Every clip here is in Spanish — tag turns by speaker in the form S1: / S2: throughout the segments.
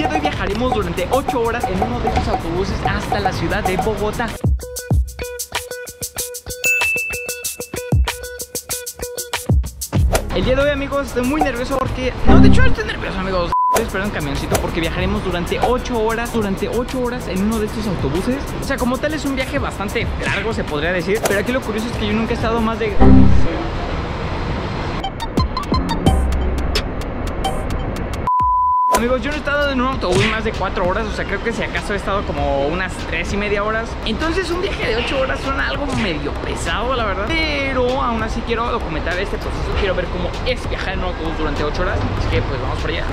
S1: día de hoy viajaremos durante 8 horas en uno de estos autobuses hasta la ciudad de Bogotá. El día de hoy amigos estoy muy nervioso porque... No, de hecho estoy nervioso amigos Estoy esperando un camioncito porque viajaremos durante 8 horas Durante 8 horas en uno de estos autobuses O sea, como tal es un viaje bastante largo se podría decir Pero aquí lo curioso es que yo nunca he estado más de... Amigos, yo no he estado en un autobús más de 4 horas, o sea, creo que si acaso he estado como unas 3 y media horas. Entonces un viaje de 8 horas suena algo medio pesado, la verdad. Pero aún así quiero documentar este proceso, quiero ver cómo es viajar en un autobús durante 8 horas. Así que pues vamos por allá.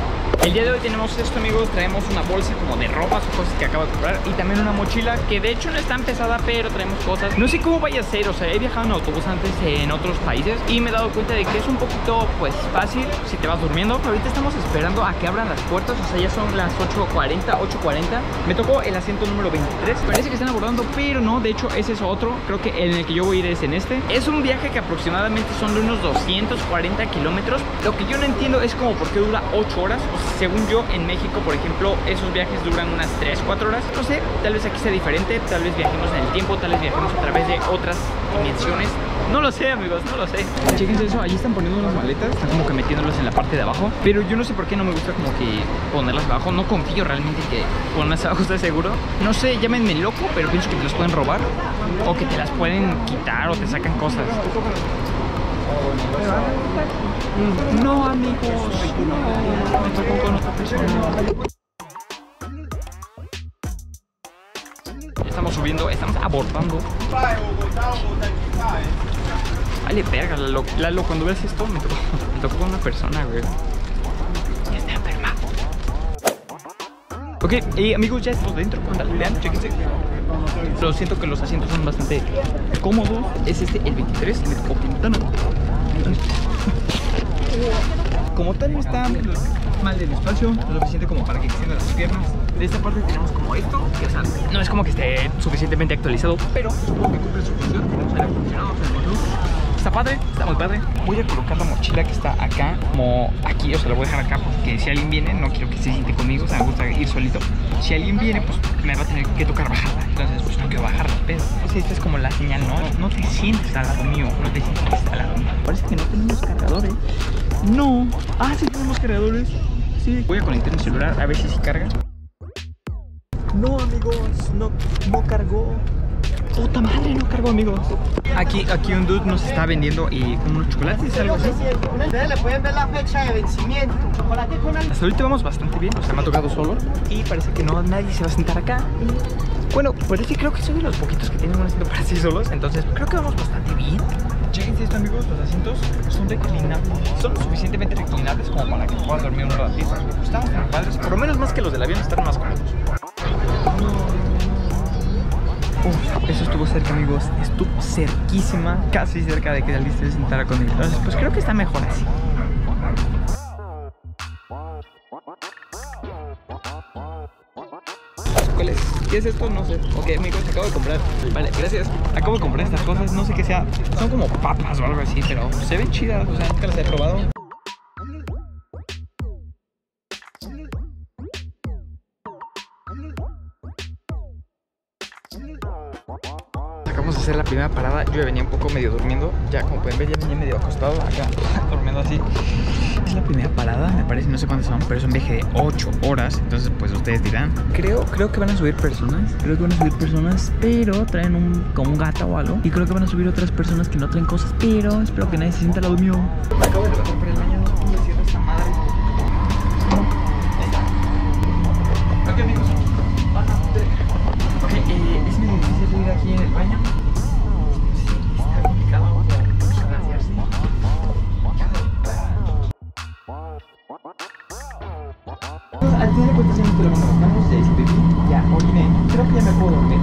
S1: El día de hoy tenemos esto, amigos, traemos una bolsa como de ropa, o cosas que acabo de comprar y también una mochila que de hecho no es tan pesada, pero traemos cosas. No sé cómo vaya a ser, o sea, he viajado en autobús antes en otros países y me he dado cuenta de que es un poquito pues fácil si te vas durmiendo. Ahorita estamos esperando a que abran las puertas o sea, ya son las 8.40, 8.40 Me tocó el asiento número 23 Parece que están abordando, pero no, de hecho ese es otro Creo que en el que yo voy a ir es en este. Es un viaje que aproximadamente son de unos 240 kilómetros. Lo que yo no entiendo es como por qué dura 8 horas. Según yo, en México, por ejemplo, esos viajes duran unas 3, 4 horas. No sé, tal vez aquí sea diferente Tal vez viajemos en el tiempo, tal vez viajemos a través de otras dimensiones no lo sé, amigos, no lo sé. Chequense eso, allí están poniendo unas maletas, están como que metiéndolas en la parte de abajo. Pero yo no sé por qué no me gusta como que ponerlas abajo. No confío realmente que ponerlas abajo está seguro. No sé, llámenme loco, pero pienso que te las pueden robar. O que te las pueden quitar o te sacan cosas. No, amigos, no, me tocó con otra persona. Estamos abordando. Vale, verga, Lalo. Lalo, cuando ves esto, me tocó, me tocó con una persona, güey. Está. Ok, y amigos, ya estamos dentro. Vean, chequense. Pero siento que los asientos son bastante cómodos. Es este, el 23, me tocó pintano. Como tal, no está mal del espacio, lo suficiente como para que extienda las piernas. De esta parte tenemos como esto, que o sea, no es como que esté suficientemente actualizado, pero supongo que cumple su función. Acondicionado, tenemos luz. Está padre, está muy padre. Voy a colocar la mochila que está acá, como aquí, o sea, la voy a dejar acá porque si alguien viene, no quiero que se siente conmigo, o sea, me gusta ir solito. Si alguien viene, pues me va a tener que tocar bajarla, entonces pues no quiero bajarla, pero pues esta es como la señal, ¿no? No te sientes al lado mío, no te sientes al lado mío. Parece que no tenemos cargadores. No. Ah, sí tenemos cargadores. Sí. Voy a conectar mi celular a ver si se carga. No, amigos, no, no cargó. Puta madre, no cargó, amigos. Aquí, aquí un dude nos está vendiendo y unos chocolates, algo así.
S2: Ustedes le pueden ver la fecha de vencimiento. Chocolate con
S1: Hasta ahorita vamos bastante bien, o sea, me ha tocado solo y parece que no nadie se va a sentar acá. Bueno, parece creo que soy de los poquitos que tienen un asiento para sí solos, entonces creo que vamos bastante bien. Chequense esto, amigos, los asientos son reclinables, son lo suficientemente reclinables como para que puedas dormir un ratito. Están padres, por lo menos más que los del avión están más cómodos. Eso estuvo cerca, amigos. Estuvo cerquísima, casi cerca de que Alice se sentara conmigo. Entonces, pues creo que está mejor así. ¿Qué es esto? No sé. Ok, amigos, acabo de comprar. Vale, gracias. Acabo de comprar estas cosas. No sé qué sea. Son como papas o algo así, pero se ven chidas. O sea, nunca las he probado. Hacer la primera parada. Yo venía un poco medio durmiendo. Ya, como pueden ver, ya venía medio acostado acá, durmiendo así. Es la primera parada, me parece, no sé cuántas son, pero es un viaje de 8 horas. Entonces, pues ustedes dirán. Creo, creo que van a subir personas. Creo que van a subir personas, pero traen un, como un gato o algo. Y creo que van a subir otras personas que no traen cosas, pero espero que nadie se sienta al lado mío. Acabo de comprar el baño, ¿cómo me cierra esta madre? Ok, amigos. Ok, eh, es medio difícil ir aquí en el baño. Final de cuentas ya no estoy lavando las manos, ya ya oriné, creo que ya me puedo dormir.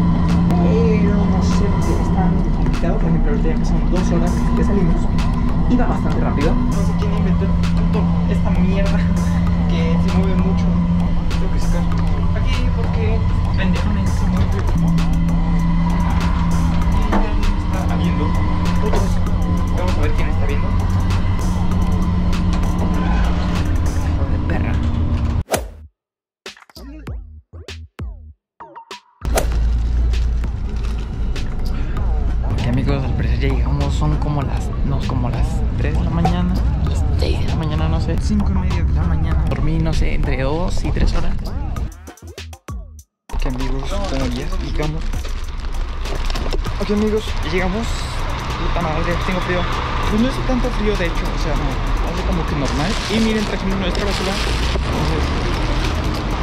S1: Pero no sé, porque está complicado, por ejemplo, ahorita ya son dos horas que salimos, va bastante rápido. No sé quién inventó esta mierda que se mueve mucho. Tengo que sacar aquí porque pendejamente se mueve. Y está. Todos. Vamos a ver quién está como las 3 de la mañana, las 6 de la mañana, no sé, 5 y media de la mañana. Dormí, no sé, entre 2 y 3 horas. Ok amigos, como ya llegamos. Ok amigos, llegamos. Puta madre, tengo frío. Pues no hace tanto frío de hecho, o sea, no, hace como que normal. Y miren, trajimos nuestra basura. Entonces,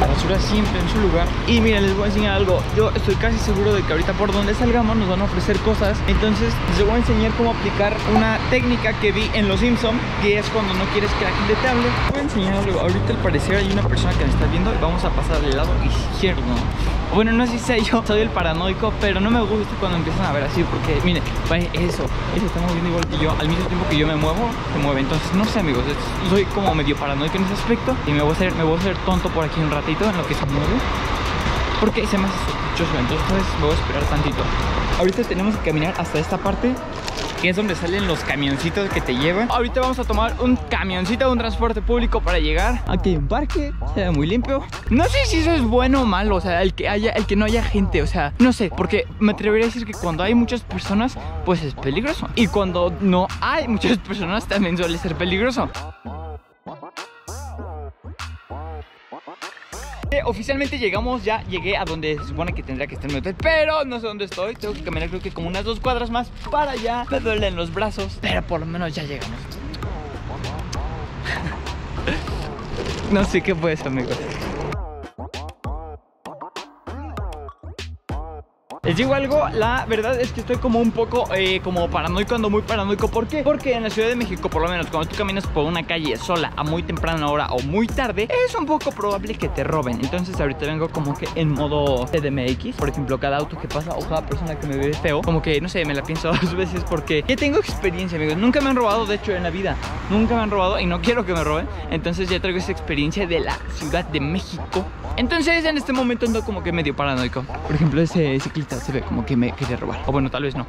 S1: basura siempre en su lugar. Y miren, les voy a enseñar algo. Yo estoy casi seguro de que ahorita por donde salgamos nos van a ofrecer cosas. Entonces les voy a enseñar cómo aplicar una técnica que vi en Los Simpson, que es cuando no quieres que la gente te hable. Voy a enseñar algo. Ahorita al parecer hay una persona que me está viendo y vamos a pasar al lado izquierdo. Bueno, no sé si sé yo, soy el paranoico, pero no me gusta cuando empiezan a ver así, porque, miren, eso, eso está moviendo igual que yo, al mismo tiempo que yo me muevo, se mueve. Entonces, no sé, amigos, soy como medio paranoico en ese aspecto y me voy a hacer, me voy a hacer tonto por aquí un ratito en lo que se mueve, porque se me hace sospechoso. Entonces, me voy a esperar tantito. Ahorita tenemos que caminar hasta esta parte que es donde salen los camioncitos que te llevan. Ahorita vamos a tomar un camioncito un transporte público para llegar. Aquí hay un parque, se ve muy limpio. No sé si eso es bueno o malo, o sea, el que haya, el que no haya gente, o sea, no sé, porque me atrevería a decir que cuando hay muchas personas, pues es peligroso. Y cuando no hay muchas personas, también suele ser peligroso. Oficialmente llegamos, ya llegué a donde se supone que tendría que estar mi hotel Pero no sé dónde estoy, tengo que caminar creo que como unas dos cuadras más para allá. Me duelen los brazos, pero por lo menos ya llegamos. No sé qué fue eso amigos Les digo algo, la verdad es que estoy como un poco eh, como paranoico, ando muy paranoico. ¿Por qué? Porque en la Ciudad de México, por lo menos cuando tú caminas por una calle sola a muy temprana hora o muy tarde Es un poco probable que te roben. Entonces ahorita vengo como que en modo CDMX Por ejemplo, cada auto que pasa o cada persona que me ve feo Como que, no sé, me la pienso dos veces porque ya tengo experiencia, amigos Nunca me han robado, de hecho, en la vida. Nunca me han robado y no quiero que me roben. Entonces ya traigo esa experiencia de la Ciudad de México entonces en este momento ando como que medio paranoico. Por ejemplo ese ciclista se ve como que me quería robar. O bueno, tal vez no.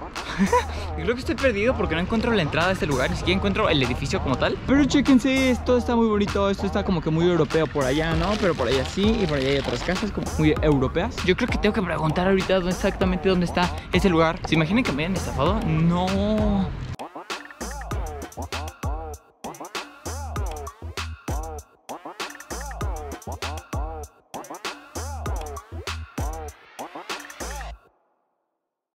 S1: Creo que estoy perdido porque no encuentro la entrada a este lugar Ni siquiera encuentro el edificio como tal. Pero chéquense, esto está muy bonito Esto está como que muy europeo por allá, ¿no? Pero por allá sí y por allá hay otras casas como muy europeas. Yo creo que tengo que preguntar ahorita exactamente dónde está ese lugar. ¿Se imaginan que me hayan estafado? No